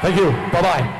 Thank you. Bye bye.